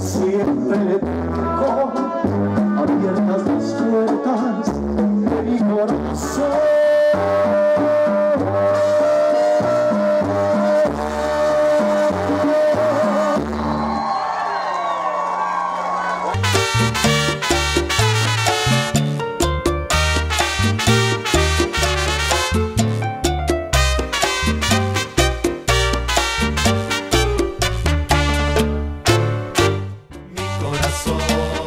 Siempre corazón.